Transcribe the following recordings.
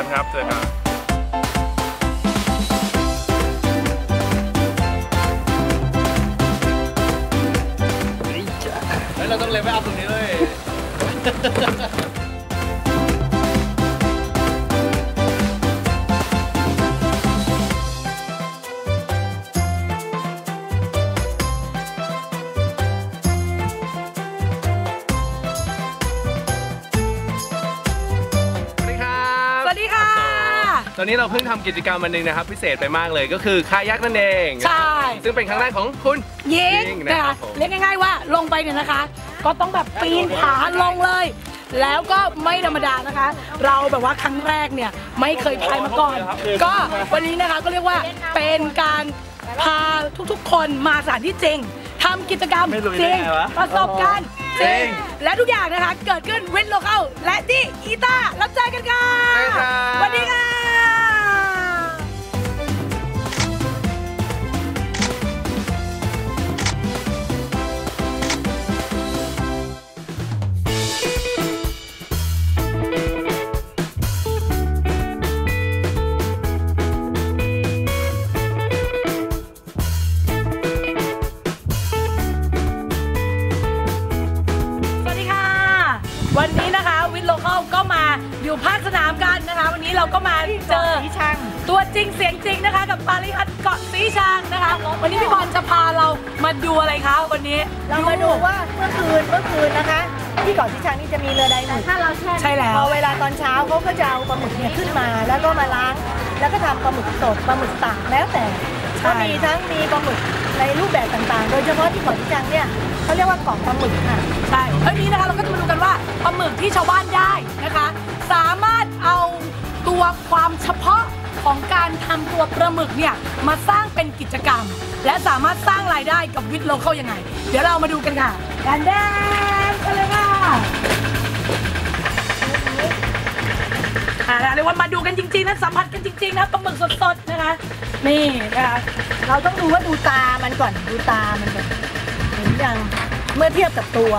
กันครับเจอกันเฮ้ยเราต้องเลเวลอัพตรงนี้เลย ตอนนี้เราเพิ่งทำกิจกรรมอันหนึงนะครับ พิเศษไปมากเลยก็คือคายักนั่นเองใช่ ซึ่งเป็นครั้งแรกของคุณยิงยิงนะนะครัคะบผมเรียกง่ายๆว่าลงไปเนี่ยนะคะ ก็ต้องแบบปีนผาลงเลย แล้วก็ไม่ธรรมดานะคะ เราแบบว่าครั้งแรกเนี่ยไม่เคยพายมาก่อน ก็วันนี้นะคะก็เรียกว่าเป็นการพาทุกๆ คนมาสถานที่จริงทำกิจกรรมไม่ลุยจริงได้ไงวะประสบการณ์จจริริงงและทุกอย่างนะคะเกิดขึ้นวินโลเคาและที่อีตารับใจกันค่ะใช่ครับสวัสดีค่ะ เราก็มาเจอตัวจริงเสียงจริงนะคะ กับปาริฮัตเกาะสีชังนะคะ วันนี้พี่บอลจะพาเรามาดูอะไรคะวันนี้เรามาดูว่าเมื่อคืนเมื่อคืนนะคะ ที่เกาะที่ช้างนี่จะมีเรือใดหมึกใช่แล้วพอเวลาตอนเช้าเขาก็จะเอาปลาหมึกเนี่ยขึ้นมา แล้วก็มาล้าง แล้วก็ทำปลาหมึกสดปลาหมึกตากแล้วแต่ใช่ก็มีทั้งมีปลาหมึกในรูปแบบต่างๆ โดยเฉพาะที่เกาะที่ช้างเนี่ยเขาเรียกว่าเกาะปลาหมึกค่ะใช่เฮ้ยนี้นะคะเราก็จะมาดูกันว่าปลาหมึกที่ชาวบ้านได้นะคะ สามารถเอา ตัวความเฉพาะของการทำตัวปลาหมึกเนี่ยมาสร้างเป็นกิจกรรม และสามารถสร้างรายได้กับวิทย์โลเคอลยังไง เดี๋ยวเรามาดูกันค่ะแดนแดนกันเลยค่ะอ่าเรียกว่ามาดูกันจริงๆนะสัมผัสกันจริงๆนะปลาหมึกสดๆนะคะนี่นะคะเราต้องดูว่าดูตามันก่อนดูตามันก่อนเห็นยังเมื่อเทียบกับตัว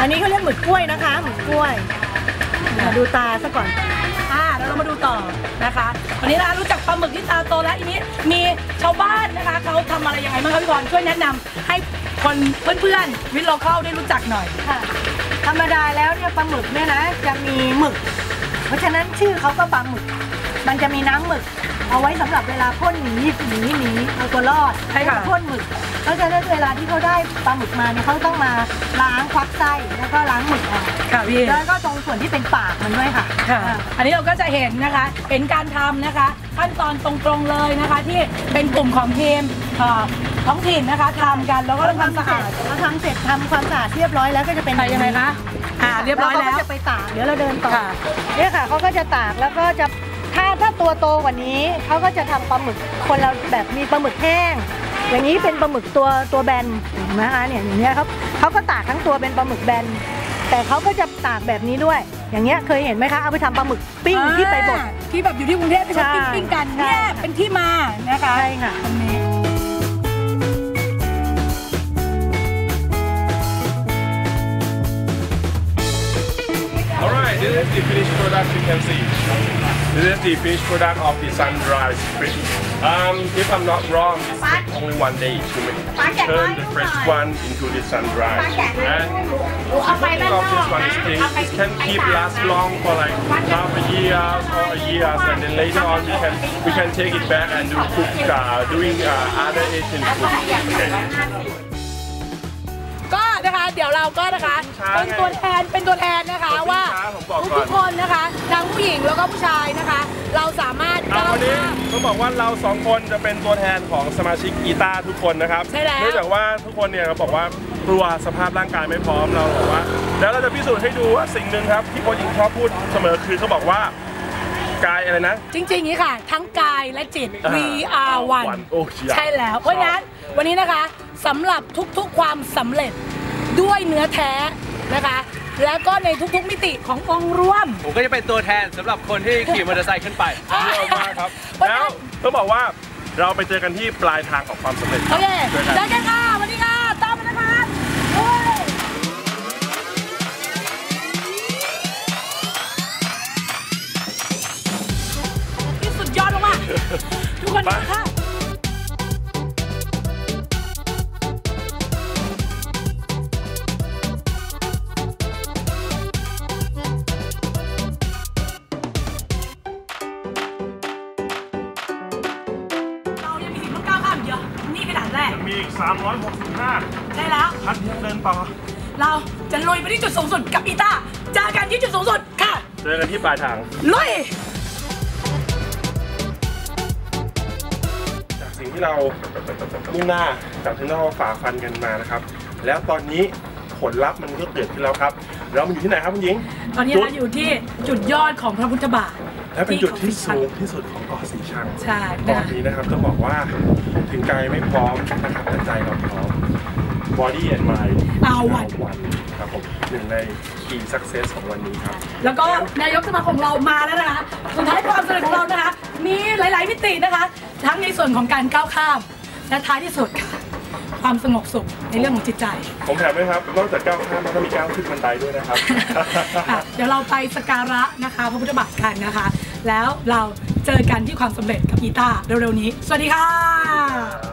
อันนี้เขาเรียกหมึกกล้วยนะคะหมึกกล้วยมาดูตาซะก่อน ต่อนะคะ วันนี้นะคะรู้จักปลาหมึกที่ตาโตแล้วอีนี้มีชาวบ้านนะคะเขาทำอะไรยังไงบ้างคะพี่บอลช่วยแนะนำให้คนเพื่อนๆวิทย์โลเคอลได้รู้จักหน่อยค่ะ ธรรมดาแล้วเนี่ยปลาหมึกเนี่ยนะจะมีหมึก เพราะฉะนั้นชื่อเขาก็ปลาหมึก มันจะมีน้ำหมึก เอาไว้สำหรับเวลาพ่นหนีหนีหนีเอาตัวรอดใช่ค่ะ แล้วก็พ่นหมึกเพราะฉะนั้นเวลาที่เขาได้ปลาหมึกมาเนี่ยเขาต้องมาล้างควักไส้แล้วก็ล้างหมึกออกค่ะพี่ แล้วก็ตรงส่วนที่เป็นปากมันด้วยค่ะค่ะ อ่า อันนี้เราก็จะเห็นนะคะ เห็นการทำนะคะ ขั้นตอนตรงๆเลยนะคะ ที่เป็นกลุ่มของทีมเอ่อท้องถิ่นนะคะทำกันแล้วก็ทำความสะอาด เราทำเสร็จทำความสะอาดเรียบร้อยแล้วก็จะเป็นไปยังไงคะอ่าเรียบร้อยเขาแล้ว ก็จะไปตากเดี๋ยวเราเดินต่อค่ะ เนี่ยค่ะเขาก็จะตากแล้วก็จะ ถ้าถ้าตัวโตกว่านี้เขาก็จะทำปลาหมึกคนละแบบมีปลาหมึกแห้ง อย่างนี้เป็นปลาหมึกตัวตัวแบนเห็นไหมคะเนี่ยอย่างเงี้ยเขาเขาก็ตากทั้งตัวเป็นปลาหมึกแบน แต่เขาก็จะตากแบบนี้ด้วย อย่างเงี้ยเคยเห็นไหมคะเอาไปทำปลาหมึกปิ้งที่ไปบด อ่าที่แบบอยู่ที่กรุงเทพไปช้อปปิ้งใช่ปิ้งกันใช่เนี่ยเป็นที่มานะคะใช่ค่ะ ตรงนี้ this is the finished product you can see. This is the finished product of the sun-dried shrimp. Um, if I'm not wrong, it takes only one day to make, turn the fresh one into the sun-dried. And thing of this one is thing, it can keep last long for like half a year or a year, and then later on we can we can take it back and do cook uh, doing uh, other Asian food. Okay. ก็นะคะเดี๋ยวเราก็นะคะช้าเป็นตัวแทนเป็นตัวแทนนะคะขอบคุณว่าช้าผมบอกก่อนทุกๆคนนะคะทั้งผู้หญิงแล้วก็ผู้ชายนะคะ เราสามารถอะก้าววันนี้ข้ามต้องบอกว่าเราสองคนจะเป็นตัวแทนของสมาชิกกีตาร์ทุกคนนะครับใช่แล้วเนื่องจากว่าทุกคนเนี่ยเขาบอกว่ากลัวสภาพร่างกายไม่พร้อมเราบอกว่า แล้วเราจะพิสูจน์ให้ดูว่าสิ่งหนึ่งครับที่โค้ชหญิงชอบพูดเสมอคือเขาบอกว่ากายอะไรนะ จริงๆอย่างนี้ค่ะ ทั้งกายและจิตอ่า we are one วันโอ้ยใช่แล้ว เพราะฉะนั้นวันนี้นะคะสำหรับทุกๆความสำเร็จ ด้วยเนื้อแท้นะคะ แล้วก็ในทุกๆมิติขององค์รวม ผมก็จะเป็นตัวแทนสำหรับคนที่ขี่มอเตอร์ไซค์ขึ้นไป เยี่ยมมากครับเพราะฉะแล้นั้วนต้องบอกว่าเราไปเจอกันที่ปลายทางของความสำเร็จโอเคเจอกันเจอกันค่ะ นี่คือด่านแรกมีอีก 365ใช่แล้ว พัดเดินต่อ เราจะลุยไปที่จุดสูงสุดกับอีต้าเจอกันที่จุดสูงสุดค่ะ เจอกันที่ปลายทาง ลุย จากสิ่งที่เรามุ่งหน้าจากที่เราฝ่าฟันกันมานะครับ แล้วตอนนี้ผลลัพธ์มันก็เกิดขึ้นแล้วครับ เรามาอยู่ที่ไหนครับคุณหญิง ตอนนี้เราอยู่ที่จุดยอดของพระพุทธบาท และเป็นจุดที่เขาสูศรีงที่สุดของเกาะสีชังใช่ตอนะนนี้นะครับต้องบอกว่าถึงกายไม่พร้อมนะครับแต่ใจเราพร้อม body and mind เอาวันวันครับผมหนึ่งใน key success ของวันนี้ครับ แล้วก็นายกสมาคมเรามาแล้วนะคะสุดท้ายความสำเร็จของเรานะคะ มีหลาย ๆ มิตินะคะ ทั้งในส่วนของการก้าวข้าม และท้ายที่สุดค่ะความสงบสุขในเรื่องของจิตใจ ผมแถมด้วยครับนอกจากก้าวข้ามแล้วก็มีก้าวขึ้นบันไดด้วยนะครับค่ะเดี๋ยวเราไปสกการะนะคะพระพุทธบาทกันนะคะ แล้วเราเจอกันที่ความสำเร็จกับกีตาร์เร็วๆนี้ สวัสดีค่ะ